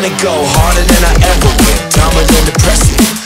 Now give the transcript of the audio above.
trying to go harder than I ever went. Dumber than depression